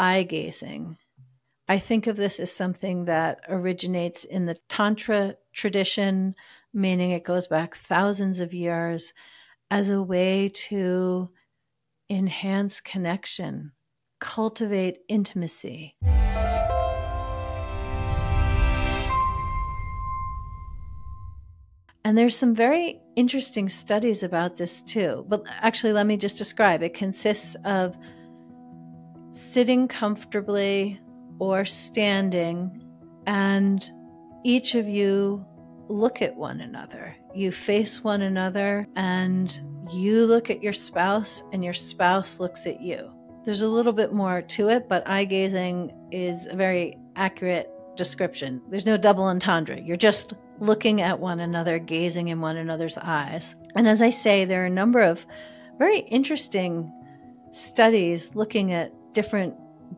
eye gazing, I think of this as something that originates in the Tantra tradition, meaning it goes back thousands of years, as a way to enhance connection, cultivate intimacy. And there's some very interesting studies about this too. But actually, let me just describe it consists of sitting comfortably or standing, and each of you look at one another. You face one another, and you look at your spouse, and your spouse looks at you. There's a little bit more to it, but eye gazing is a very accurate description. There's no double entendre. You're just looking at one another, gazing in one another's eyes. And as I say, there are a number of very interesting studies looking at different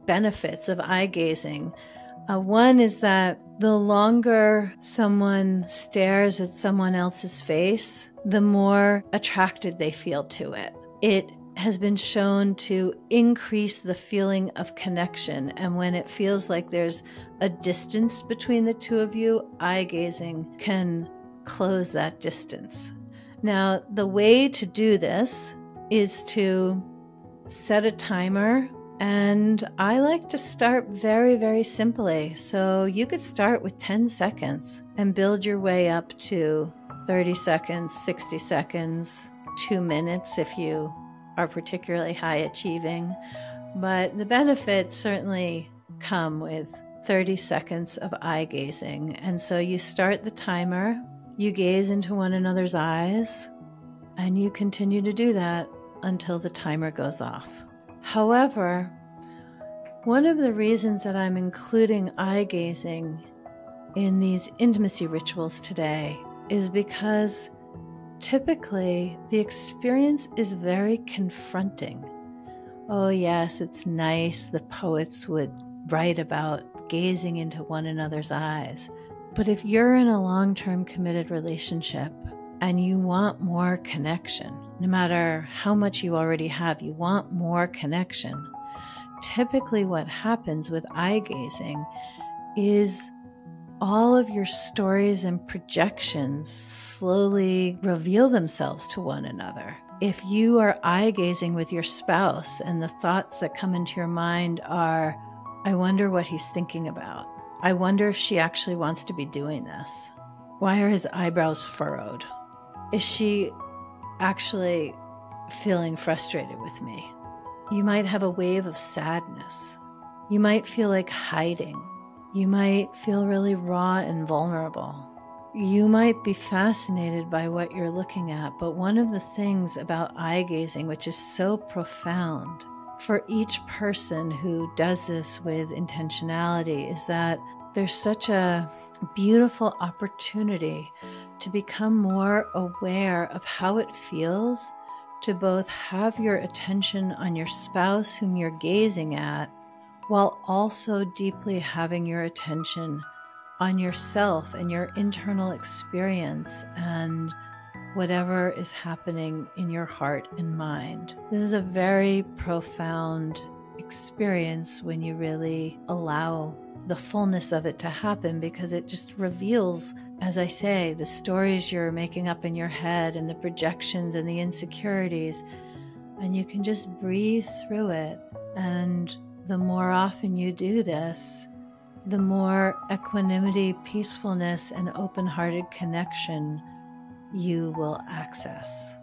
benefits of eye gazing. Uh, one is that the longer someone stares at someone else's face, the more attracted they feel to it. It has been shown to increase the feeling of connection. And when it feels like there's a distance between the two of you, eye gazing can close that distance. Now, the way to do this is to set a timer. And I like to start very, very simply. So you could start with 10 seconds and build your way up to 30 seconds, 60 seconds, two minutes if you are particularly high achieving, but the benefits certainly come with 30 seconds of eye gazing. And so you start the timer, you gaze into one another's eyes, and you continue to do that until the timer goes off. However, one of the reasons that I'm including eye gazing in these intimacy rituals today is because typically the experience is very confronting. Oh, yes, it's nice. The poets would write about gazing into one another's eyes. But if you're in a long term committed relationship and you want more connection, no matter how much you already have, you want more connection. Typically, what happens with eye gazing is all of your stories and projections slowly reveal themselves to one another. If you are eye gazing with your spouse and the thoughts that come into your mind are, I wonder what he's thinking about. I wonder if she actually wants to be doing this. Why are his eyebrows furrowed? Is she actually feeling frustrated with me? You might have a wave of sadness. You might feel like hiding you might feel really raw and vulnerable. You might be fascinated by what you're looking at, but one of the things about eye gazing, which is so profound for each person who does this with intentionality, is that there's such a beautiful opportunity to become more aware of how it feels to both have your attention on your spouse whom you're gazing at while also deeply having your attention on yourself and your internal experience and whatever is happening in your heart and mind. This is a very profound experience when you really allow the fullness of it to happen because it just reveals, as I say, the stories you're making up in your head and the projections and the insecurities. And you can just breathe through it and the more often you do this, the more equanimity, peacefulness, and open hearted connection you will access.